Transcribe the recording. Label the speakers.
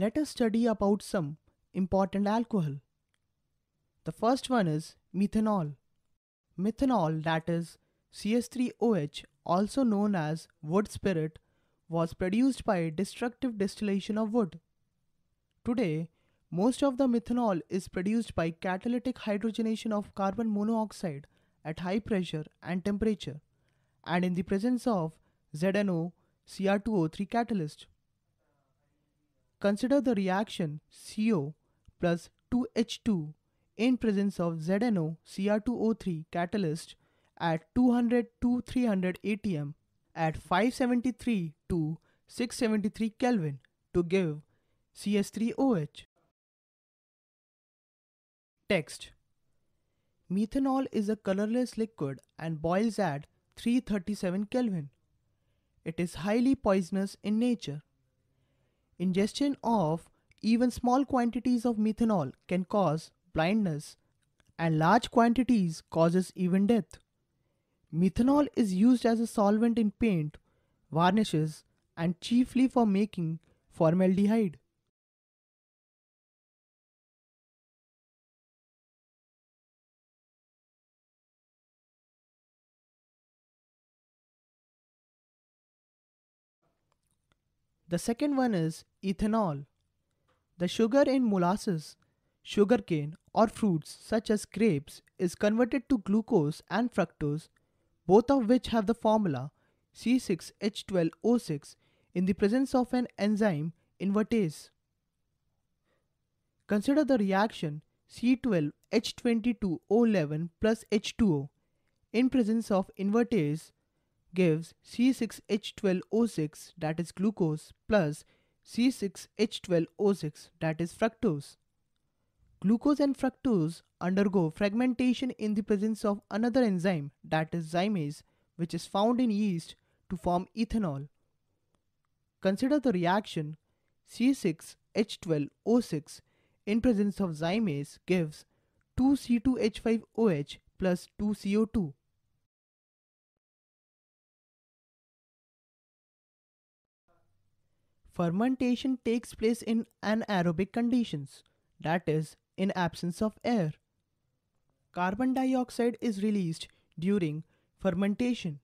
Speaker 1: let us study about some important alcohol. The first one is methanol. Methanol that is CH3OH also known as wood spirit was produced by destructive distillation of wood. Today, most of the methanol is produced by catalytic hydrogenation of carbon monoxide at high pressure and temperature and in the presence of ZNO Cr2O3 catalyst. Consider the reaction CO plus 2H2 in presence of ZNO Cr2O3 catalyst at 200 to 300 atm at 573 to 673 Kelvin to give CH3OH. Text Methanol is a colorless liquid and boils at 337 Kelvin. It is highly poisonous in nature. Ingestion of even small quantities of methanol can cause blindness and large quantities causes even death. Methanol is used as a solvent in paint, varnishes and chiefly for making formaldehyde. The second one is ethanol. The sugar in molasses, sugarcane, or fruits such as grapes is converted to glucose and fructose, both of which have the formula C6H12O6 in the presence of an enzyme invertase. Consider the reaction C12H22O11 plus H2O in presence of invertase gives C6H12O6 that is glucose plus C6H12O6 that is fructose. Glucose and fructose undergo fermentation in the presence of another enzyme that is zymase which is found in yeast to form ethanol. Consider the reaction C6H12O6 in presence of zymase gives 2C2H5OH plus 2CO2. Fermentation takes place in anaerobic conditions, that is, in absence of air. Carbon dioxide is released during fermentation.